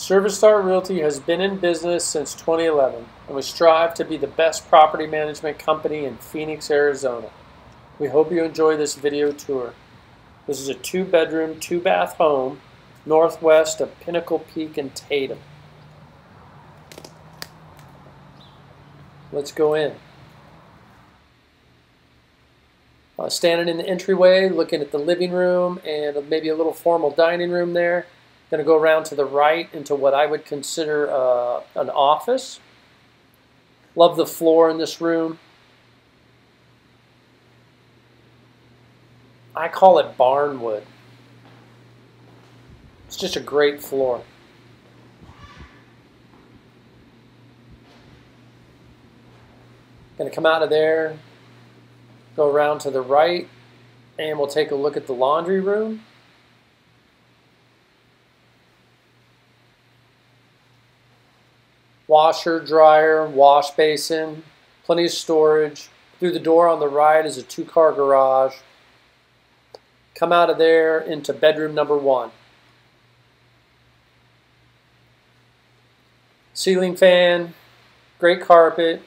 Service Star Realty has been in business since 2011 and we strive to be the best property management company in Phoenix, Arizona. We hope you enjoy this video tour. This is a two bedroom, two bath home northwest of Pinnacle Peak and Tatum. Let's go in. Uh, standing in the entryway, looking at the living room and maybe a little formal dining room there. Going to go around to the right into what I would consider uh, an office. Love the floor in this room. I call it barnwood. It's just a great floor. Going to come out of there, go around to the right, and we'll take a look at the laundry room. Washer, dryer, wash basin, plenty of storage. Through the door on the right is a two-car garage. Come out of there into bedroom number one. Ceiling fan, great carpet.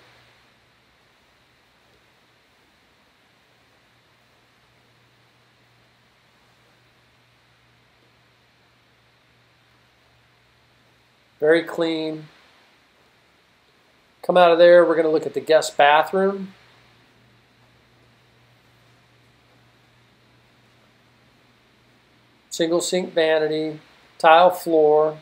Very clean. Come out of there, we're going to look at the guest bathroom. Single sink vanity, tile floor.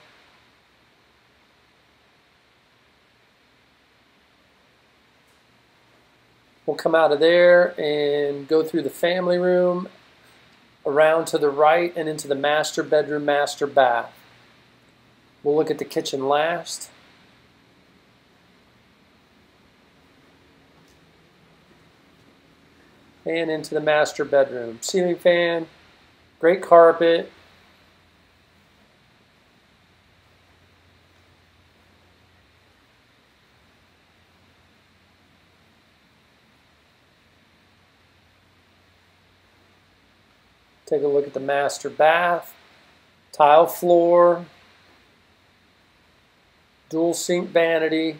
We'll come out of there and go through the family room, around to the right and into the master bedroom, master bath. We'll look at the kitchen last. And into the master bedroom. Ceiling fan, great carpet. Take a look at the master bath, tile floor, dual sink vanity.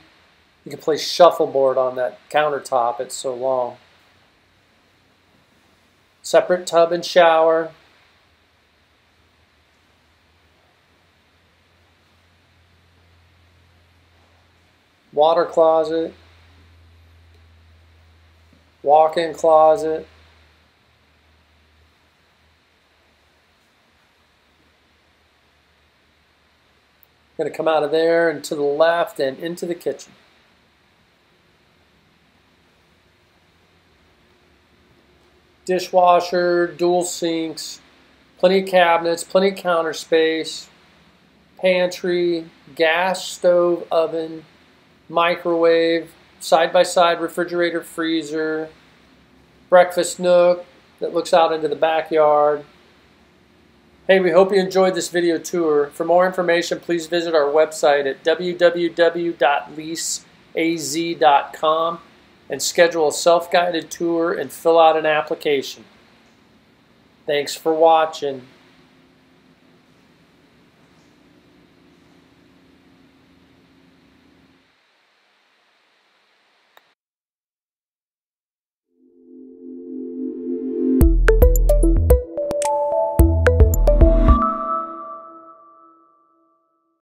You can play shuffleboard on that countertop, it's so long separate tub and shower. Water closet, walk-in closet, going to come out of there and to the left and into the kitchen. Dishwasher, dual sinks, plenty of cabinets, plenty of counter space, pantry, gas stove, oven, microwave, side-by-side -side refrigerator, freezer, breakfast nook that looks out into the backyard. Hey, we hope you enjoyed this video tour. For more information, please visit our website at www.leaseaz.com and schedule a self-guided tour and fill out an application. Thanks for watching.